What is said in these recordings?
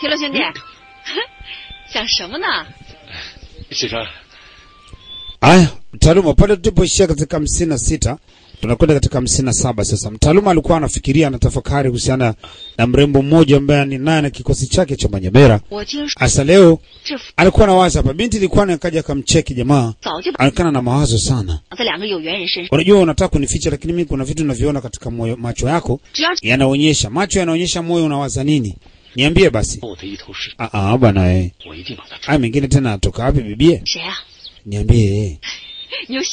铁路兄弟，想什么呢？先生， Aya, mtaaluma, pale tulipoishia katika hamsini na sita tunakwenda katika hamsini na saba sasa. Mtaaluma alikuwa anafikiria, anatafakari kuhusiana na mrembo mmoja ambaye ni naye na kikosi chake cha Manyabera. 我听说 Hasa leo 这 alikuwa na waza hapa, binti ilikuwa nikaja akamcheki jamaa, 早就 anaonekana na mawazo sana. 在两个有缘人身上， Unajua unataka kunificha, lakini mimi kuna vitu naviona katika moyo, macho yako 只要 yanaonyesha, macho yanaonyesha moyo unawaza nini. Niambie basi. Ah, ah bwana eh. Ah, Ai, mengine tena atoka wapi bibie? Niambie.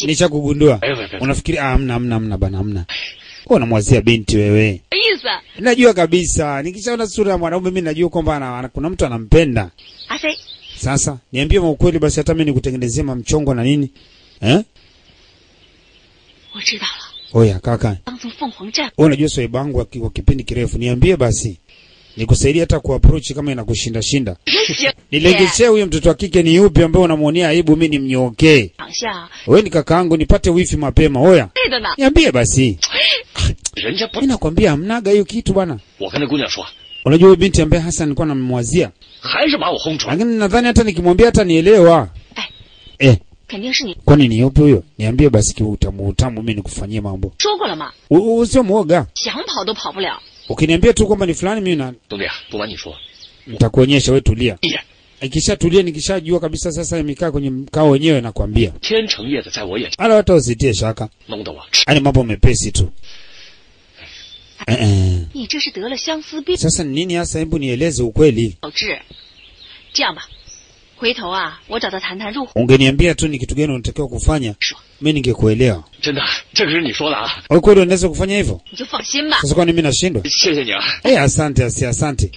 Nisha kugundua. Unafikiri ah, hamna hamna hamna bana hamna. Wewe unamwazia binti wewe. Isa. Najua kabisa. Nikishaona sura ya mwanaume mimi najua kwamba kuna mtu anampenda. Asa. Sasa niambie ukweli basi hata mimi nikutengenezea mamchongo na nini? Eh? Oya kaka. Wewe unajua sio bangu wa kipindi kirefu. Niambie basi nikusaidie hata kuapproach kama inakushinda shinda. Nilegeshee huyo mtoto wa kike ni yupi ambaye unamwonea aibu, mimi nimnyoke? Wewe ni kakaangu, nipate wifi mapema. Oya, niambie basi. Ah, mimi nakwambia hamnaga hiyo kitu bwana. Unajua huyo binti ambaye hasa nilikuwa namwazia, lakini nadhani hata nikimwambia hata nielewa. Eh, eh. kwani ni yupi huyo? Niambie basi kiutamu utamu, mimi nikufanyie mambo. Sio mwoga. Ukiniambia tu kwamba ni fulani, mimi na nitakuonyesha wewe, tulia. Ikisha tulia, nikishajua kabisa sasa imekaa kwenye mkao wenyewe, nakwambia. Ala, hata usitie shaka, yaani mambo mepesi tu. Eh, eh. Sasa nini hasa? Hebu nieleze ukweli. 小志。这样吧，回头啊，我找他谈谈入伙。 Ungeniambia tu ni kitu gani unatakiwa kufanya, 说， mimi ningekuelewa. 真的，这可是你说的啊！ Wewe kweli unaweza kufanya hivyo? 你就放心吧。 Sasa kwani mimi nashindwa? 谢谢你啊， Eh, asante asi, asante.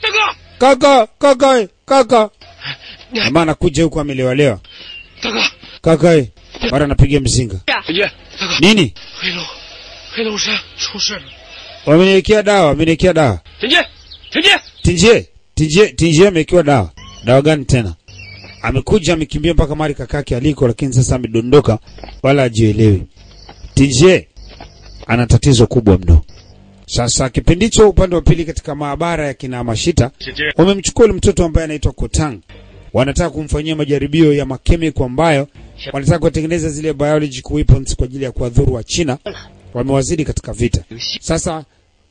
大哥， Kaka, kaka, kaka. Jamaa anakuja huku amelewalewa. 大哥， Kaka, eh, mara anapiga mzinga. 田姐，大哥， Nini? 黑龙，黑龙山出事了！ Wameniwekea dawa, wameniwekea dawa. 田姐，田姐， Tinjie, tinjie, tinjie amewekewa dawa. Dawa gani tena? Amekuja amekimbia mpaka mahali kakake aliko, lakini sasa amedondoka wala ajielewi. TJ ana tatizo kubwa mno. Sasa kipindi hicho upande wa pili katika maabara ya kina Mashita wamemchukua yule mtoto ambaye anaitwa Kotang. Wanataka kumfanyia majaribio ya makemiko ambayo wanataka kutengeneza zile biological weapons kwa ajili ya kuwadhuru wa China. Wamewazidi katika vita. Sasa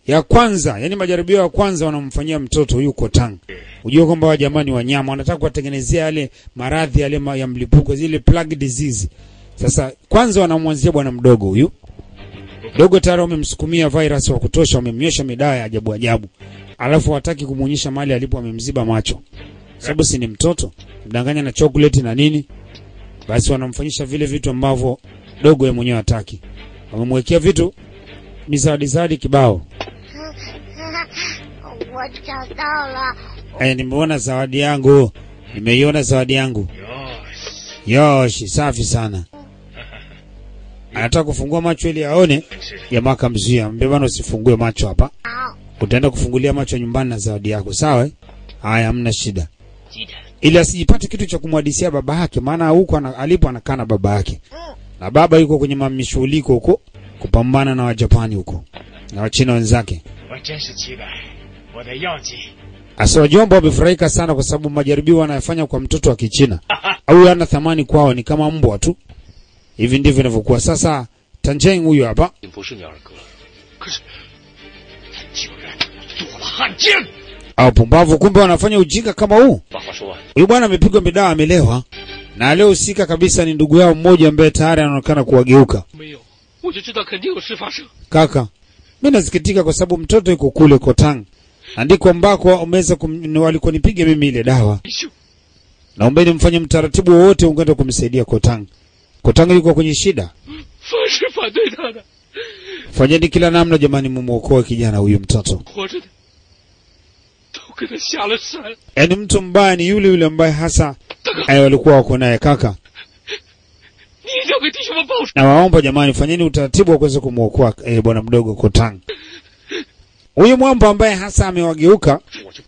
ya kwanza, yani majaribio ya kwanza wanamfanyia mtoto huyu Kotang. Ujue kwamba wa jamani wanyama wanataka kuwatengenezea yale maradhi yale ya mlipuko zile plague disease. Sasa kwanza wanamwanzia bwana mdogo huyu. Dogo tayari wamemsukumia virus wa kutosha, wamemnyosha midawa ya ajabu ajabu. Alafu wataki kumuonyesha mahali alipo, wamemziba macho. Sababu si ni mtoto, mdanganya na chocolate na nini. Basi wanamfanyisha vile vitu ambavyo dogo yeye mwenyewe hataki. Wamemwekea vitu mizadi zadi kibao. Eh, nimeona zawadi yangu, nimeiona zawadi yangu. Yoshi, safi sana. Anataka kufungua macho ili aone, jamaa akamzuia, ambia bwana, usifungue macho hapa, utaenda kufungulia macho nyumbani na zawadi yako, sawa? Haya, hamna shida, ili asijipate kitu cha kumwadisia baba yake, maana huko alipo anakaa na baba yake, na baba yuko kwenye mishughuliko huko kupambana na Wajapani huko na Wachina wenzake. Asa wajomba wamefurahika sana kwa sababu majaribio wanayofanya kwa mtoto wa Kichina au hana thamani kwao, ni kama mbwa tu. Hivi ndivyo inavyokuwa. Sasa Tanjeng huyu hapa au pumbavu, kumbe wanafanya ujinga kama huu. Huyu bwana amepigwa midawa, amelewa na aliyohusika kabisa ni ndugu yao mmoja ambaye tayari anaonekana kuwageuka. Kaka, mimi nasikitika kwa sababu mtoto yuko kule Kotang andiko ambako umeweza walikonipiga mimi ile dawa. Naombeni mfanye mtaratibu wowote ungeenda kumsaidia Kotang. Kotang yuko kwenye shida, fanyeni kila namna jamani, mumwokoe kijana huyu mtoto. Yaani mtu mbaya ni yule yule ambaye hasa ayo eh, walikuwa wako naye kaka. Na waomba jamani, fanyeni utaratibu wa kuweza kumwokoa eh, bwana mdogo Kotang. Huyu mwamba ambaye hasa amewageuka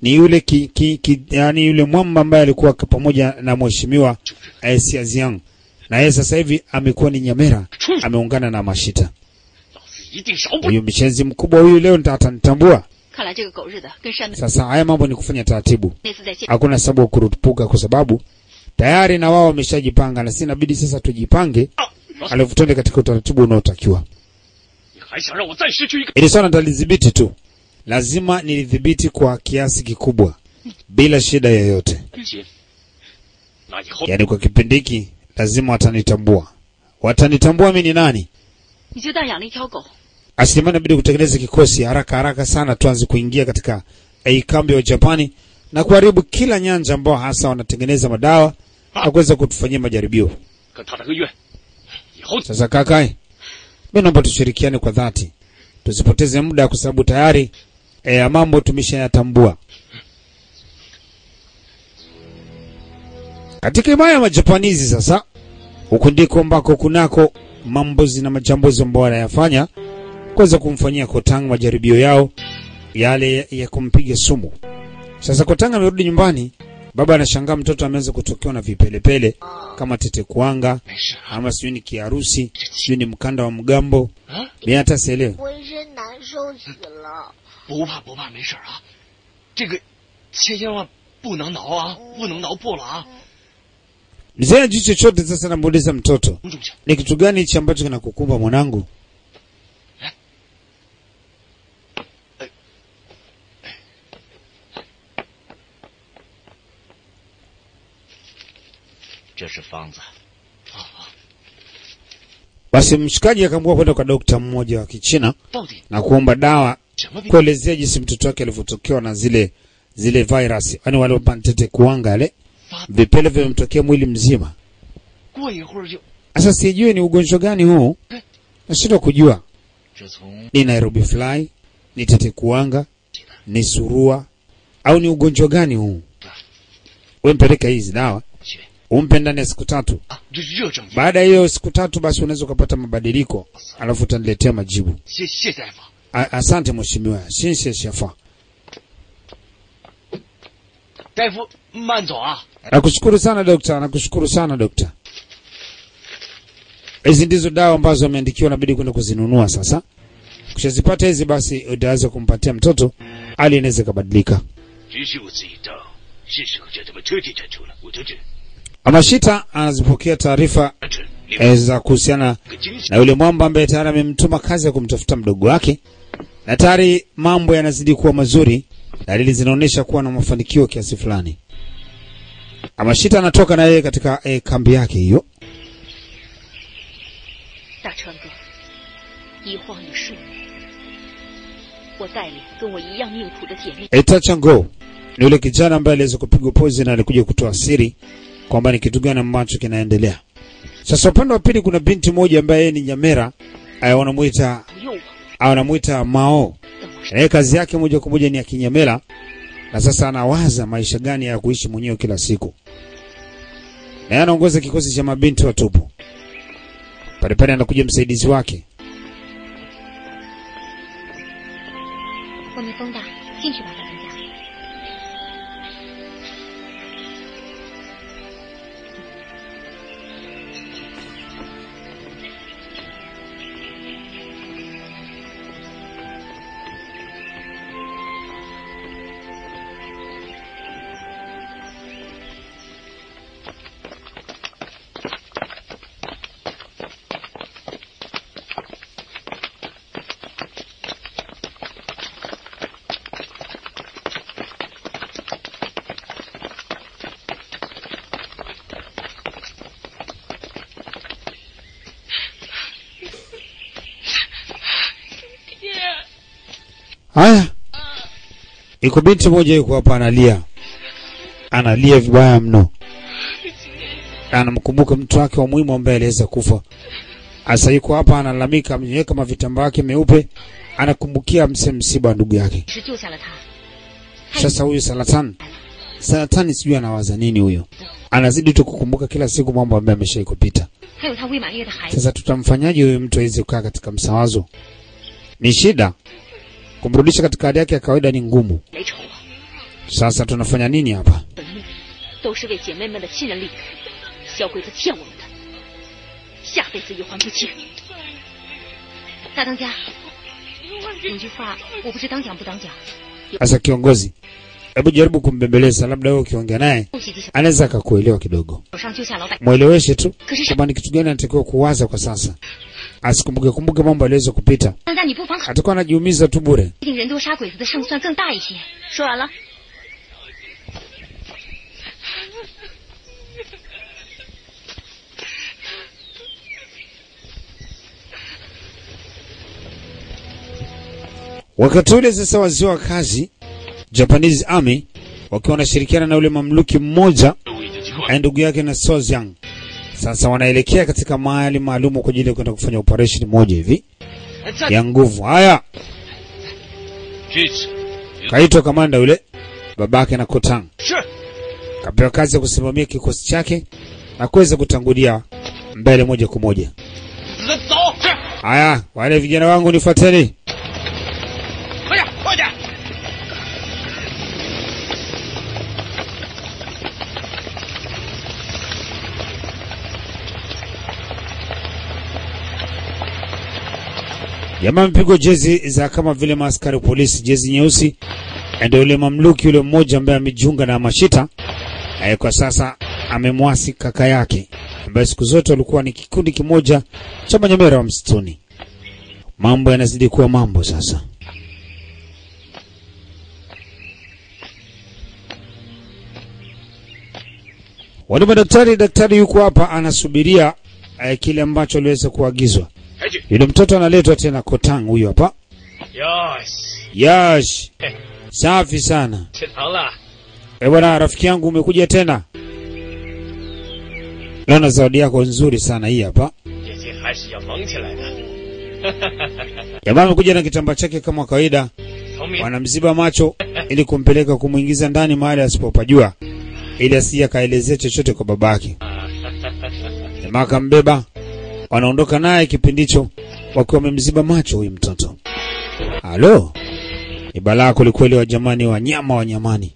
ni yule ki, ki, ki, yani yule mwamba ambaye alikuwa pamoja na mheshimiwa eh, Aziang, na yeye sasa hivi amekuwa ni Nyamera, ameungana na Mashita. Huyu mchenzi mkubwa huyu leo nitatambua. Sasa haya mambo ni kufanya taratibu, hakuna sababu kurupuka, kwa sababu tayari na wao wameshajipanga, na sinabidi sasa tujipange, alafu tuende katika utaratibu unaotakiwa. Ili sana ndalidhibiti tu lazima nilidhibiti kwa kiasi kikubwa bila shida yoyote. Yaani kwa kipindi hiki lazima watanitambua, watanitambua mi ni nani. Asilimani inabidi kutengeneza kikosi haraka haraka sana, tuanze kuingia katika kambi ya Japani na kuharibu kila nyanja ambao hasa wanatengeneza madawa na kuweza kutufanyia majaribio. Sasa kakae, mi naomba tushirikiane kwa dhati, tusipoteze muda, kwa sababu tayari e, mambo tumeshayatambua katika himaya ya Majapanizi. Sasa huku ndiko ambako kunako mambozi na machambuzi ambao wanayafanya kuweza kumfanyia kotanga majaribio yao yale ya kumpiga sumu. Sasa kotanga amerudi nyumbani, baba anashangaa mtoto ameanza kutokewa na vipelepele kama tete kuanga, ama sijui ni kiharusi, sijui ni mkanda wa mgambo, mimi hata sielewi. 浑身难受死了。 不怕不怕，没事啊。这个千千万不能挠啊，不能挠破了啊， Mzee ajui chochote. Sasa namuuliza mtoto, 扔出去。 ni kitu gani hichi ambacho kinakukumba mwanangu? 这是方子。 Basi mshikaji akaamua kwenda kwa dokta mmoja wa Kichina 到底 na kuomba dawa 什么病？ kuelezea jinsi mtoto wake alivyotokewa na zile zile virus, yani wale pantete kuanga yale vipele vimemtokea mwili mzima. Sasa sijui ni ugonjwa gani huu, nashindwa kujua. Ni Nairobi fly, ni tete kuanga, ni surua au ni ugonjwa gani huu? Wewe mpeleka hizi dawa. Umpe ndani ya siku tatu. Baada ya hiyo siku tatu, basi unaweza ukapata mabadiliko, alafu utaniletea majibu. Asante mheshimiwa Shinshe Shafa, nakushukuru sana dokta, nakushukuru sana dokta. Hizi ndizo dawa ambazo ameandikiwa, nabidi kwenda kuzinunua sasa. Ukishazipata hizi, basi utaweza kumpatia mtoto, hali inaweza ikabadilika. Amashita anazipokea taarifa eh, za kuhusiana na yule mwamba ambaye tayari amemtuma kazi ya kumtafuta mdogo wake. Daktari, mambo yanazidi kuwa mazuri, dalili zinaonyesha kuwa na mafanikio kiasi fulani. Amashita anatoka na yeye katika e, kambi yake hiyo. Eta Chango eh, ni yule kijana ambaye aliweza kupigwa pozi na alikuja kutoa siri kwamba ni kitu gani ambacho kinaendelea. Sasa upande wa pili kuna binti moja ambaye ni Nyamera, eh, wanamuita anamwita Mao. E, kazi yake moja kwa moja ni ya kinyemela, na sasa anawaza maisha gani ya kuishi mwenyewe kila siku. Naye anaongoza kikosi cha mabinti watupu. Pale pale anakuja msaidizi wake Haya, iko binti moja yuko hapa analia, analia vibaya mno, anamkumbuka mtu wake wa muhimu ambaye aliweza kufa. Asa yuko hapa analalamika, ameweka mavitambaa yake meupe, anakumbukia mse msiba ndugu yake. Sasa huyu salatan Salatani sijui anawaza nini huyo, anazidi tu kukumbuka kila siku mambo ambayo ameshaikupita. Sasa tutamfanyaje huyu mtu aweze kukaa katika msawazo? Ni shida. Kumrudisha katika hali yake ya kawaida ni ngumu. Sasa tunafanya nini hapa? Sasa kiongozi, hebu jaribu kumbembeleza, labda wewe ukiongea naye anaweza akakuelewa kidogo. Mweleweshe tu kwamba ni kitu gani anatakiwa kuwaza kwa sasa asikumbuke kumbuke mambo aliweza kupita, atakuwa anajiumiza tu bure. Wakati ule sasa, wazee wa kazi Japanese Army wakiwa wanashirikiana na ule mamluki mmoja ndugu yake na Sozyang sasa wanaelekea katika mahali maalum kwa ajili ya kwenda kufanya operation moja hivi. Ya nguvu. Haya, kaitwa kamanda yule babake na Kotang, kapewa kazi ya kusimamia kikosi chake na kuweza kutangulia mbele moja kwa moja. Haya, wale vijana wangu nifuateni. Jamaa amepigwa jezi za kama vile maaskari polisi, jezi nyeusi. Ndio yule mamluki yule mmoja ambaye amejiunga na Mashita. e, kwa sasa amemwasi kaka yake ambaye siku zote walikuwa ni kikundi kimoja cha manyamera wa msituni. Mambo yanazidi kuwa mambo sasa. Wale madaktari, daktari yuko hapa anasubiria eh, kile ambacho aliweza kuagizwa. Anafanyaje? Yule mtoto analetwa tena Kotang huyo hapa. Yes. Yes. Safi sana. Eh, bwana rafiki yangu umekuja tena. Naona zawadi yako nzuri sana hii hapa. Jamaa amekuja na kitambaa chake kama kawaida. Wanamziba macho ili kumpeleka kumwingiza ndani mahali asipopajua ili asije akaelezea chochote kwa babake. Jamaa akambeba wanaondoka naye kipindi hicho wakiwa wamemziba macho huyu mtoto. Halo, ni balaa kwelikweli wa jamani, wanyama wa nyamani.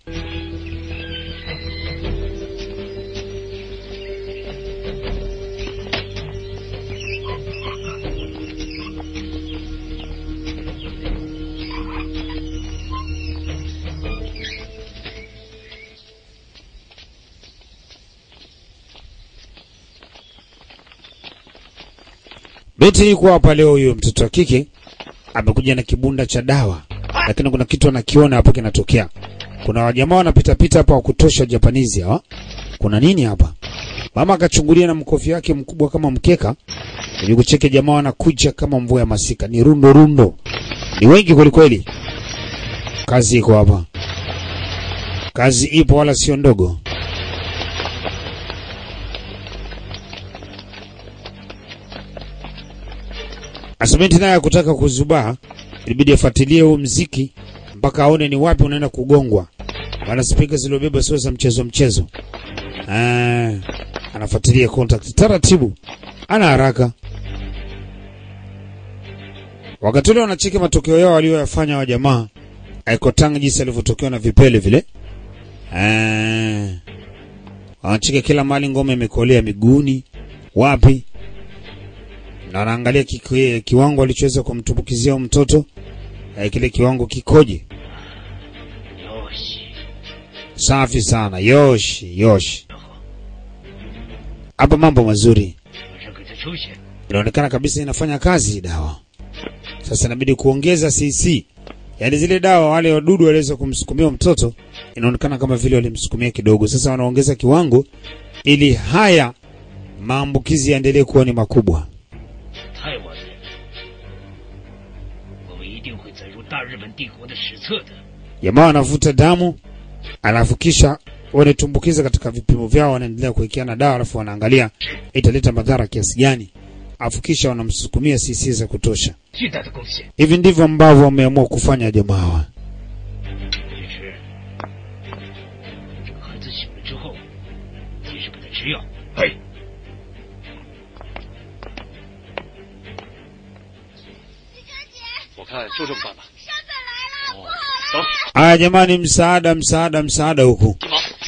Beti yuko hapa leo, huyo mtoto wa kike amekuja na kibunda cha dawa, lakini kuna kitu anakiona hapo kinatokea. Kuna wajamaa wanapitapita hapa wa kutosha Japanizi hawa. Kuna nini hapa? Mama akachungulia na mkofi wake mkubwa kama mkeka, ili kucheke jamaa wanakuja kama mvua ya masika, ni rundo rundo, ni wengi kweli kweli. Kazi iko hapa, kazi ipo, wala sio ndogo. Asumenti naye kutaka kuzubaa, ilibidi afuatilie huu mziki mpaka aone ni wapi unaenda kugongwa, maana spika zilizobeba sio za mchezo mchezo. Ah, anafuatilia contact taratibu, ana haraka. Wakati ule wanacheki matokeo yao walioyafanya wa jamaa aikotanga jinsi alivyotokewa na vipele vile. Ah, wanacheki kila mahali, ngoma imekolea miguuni, wapi na anaangalia kiwango alichoweza kumtumbukizia mtoto eh, kile kiwango kikoje. Safi sana Yoshi, Yoshi, hapa mambo mazuri, inaonekana kabisa inafanya kazi dawa. Sasa inabidi kuongeza CC, yaani zile dawa wale wadudu waliweza kumsukumia mtoto, inaonekana kama vile walimsukumia kidogo. Sasa wanaongeza kiwango ili haya maambukizi yaendelee kuwa ni makubwa. jamaa wanavuta damu alafu kisha wanatumbukiza katika vipimo vyao, wanaendelea kuwekeana dawa, alafu wanaangalia italeta madhara kiasi gani, alafu kisha wanamsukumia sisi za kutosha. Hivi ndivyo ambavyo wameamua kufanya jamaa hawa. Aya jamani, msaada msaada msaada huku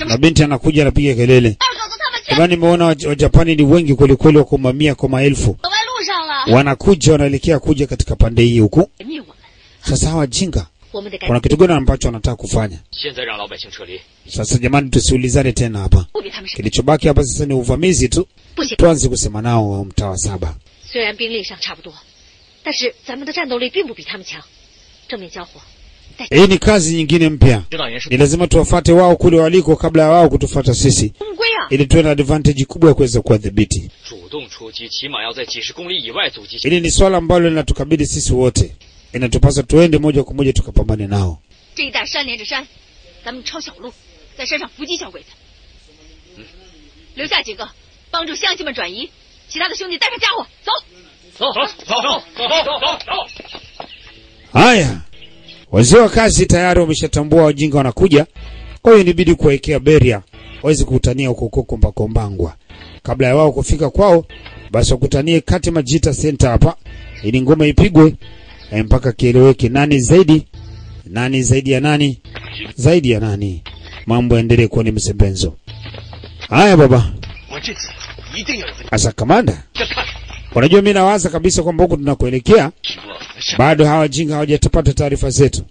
na binti anakuja anapiga kelele. Jamani, nimeona Wajapani ni wengi kwelikweli, wako mamia kwa maelfu, wanakuja wanaelekea kuja katika pande hii huku. Sasa hawa jinga kuna kitu gani ambacho wanataka kufanya sasa? Jamani, tusiulizane tena hapa. Kilichobaki hapa sasa ni uvamizi tu, tuanze kusema nao mtaa wa saba 但是咱们的战斗力并不比他们强。正面交火，带 hii ni kazi nyingine mpya 指导员是 ni lazima tuwafate wao kule waliko kabla ya wao kutufata sisi 公龟啊！ ili tuwe na advantage kubwa ya kuweza kuwadhibiti 主动出击，起码要在几十公里以外阻击。 hili ni swala ambalo linatukabili sisi wote inatupasa tuende moja kwa moja tukapambane nao 这 Haya, wazee wa kazi tayari wameshatambua wajinga wanakuja, kwa hiyo inabidi kuwawekea beria. Waweze kukutania huko Kombakombangwa kabla ya wao kufika kwao, basi wakutanie kati Majita Center hapa, ili ngoma ipigwe eh, mpaka kieleweke nani zaidi nani zaidi ya nani zaidi ya nani. Mambo yaendelee kuwa ni msembenzo. Haya baba, asa kamanda unajua mimi nawaza kabisa kwamba huku tunakoelekea bado hawa jinga hawajatapata taarifa zetu.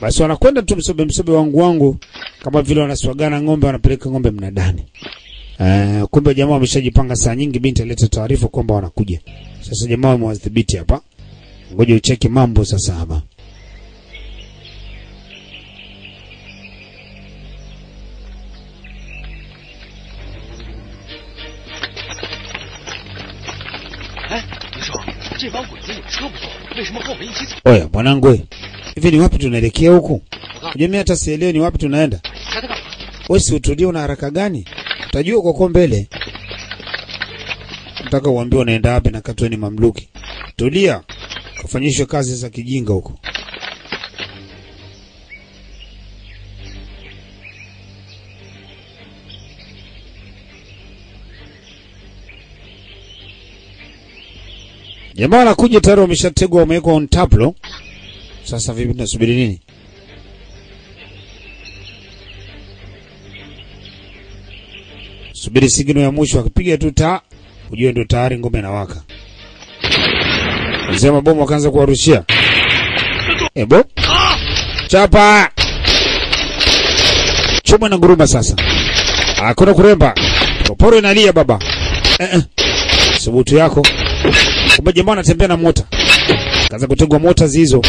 Basi wanakwenda tu msobe msobe wangu wangu, kama vile wanaswagana ng'ombe, wanapeleka ng'ombe mnadani. Uh, kumbe jamaa wameshajipanga saa nyingi, binti aleta taarifa kwamba wanakuja. Sasa jamaa wamewadhibiti hapa, ngoja ucheki mambo sasa hapa. 叔，这帮鬼子有车不错，为什么和我们一起走？ Oya mwanangu, we, hivi ni wapi tunaelekea huku? Unajua mimi hata sielewi ni wapi tunaenda. 开他干嘛？ Wewe si utulie, una haraka gani? Utajua uko huko mbele. Nataka uambiwe unaenda wapi na katwe ni mamluki. Tulia. Kafanyishwe kazi za kijinga huko. Jamaa wanakuja tayari wameshategwa wamewekwa on tablo. Sasa vipi tunasubiri nini? Subiri sigino ya mwisho, akipiga tu taa ujue ndio tayari ngome inawaka. Mzee mabomu akaanza kuwarushia. Ebo chapa chuma na nguruma sasa, hakuna kuremba, poporo inalia baba. Eh, eh. Subutu yako. Jamaa anatembea na mota, kaza kutegwa mota zizo.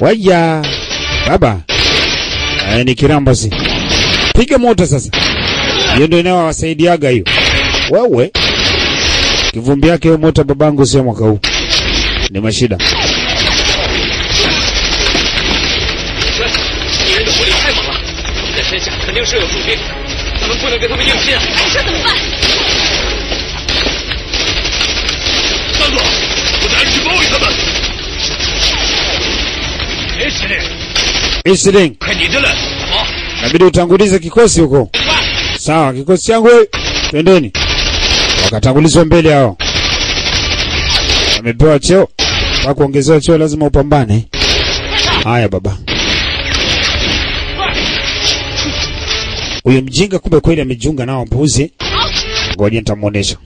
Waya baba, Ae, ni kirambasi. Piga mota sasa hiyo ndio inayowasaidiaga hiyo. Wewe kivumbi yake hiyo mota, babangu, sio mwaka huu, ni mashida. ishirini. nabidi utangulize kikosi huko. Sawa, kikosi changu, twendeni. Wakatangulizwa mbele hao, wamepewa cheo kwa kuongezewa cheo, lazima upambane. Haya baba, huyo mjinga kumbe kweli amejiunga nao mbuzi. Ngoja nitamuonesha.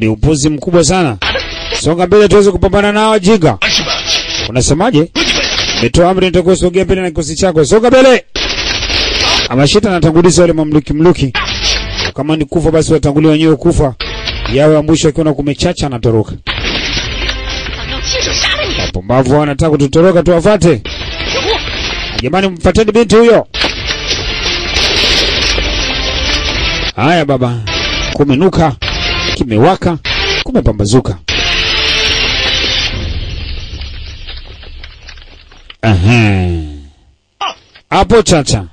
Ni upuzi mkubwa sana. Songa mbele tuweze kupambana nao Jiga. Unasemaje? Nimetoa amri nitakuwa sogea mbele na kikosi chako. Songa mbele. Amashita anatanguliza wale mamluki mluki. Kama ni kufa basi watangulie wenyewe kufa. Yawe ya akiona kumechacha anatoroka. Wapumbavu wanataka kututoroka tuwafate. Jamani mfateni binti huyo. Haya baba. Kumenuka kimewaka, kumepambazuka. Aha. Hapo chacha.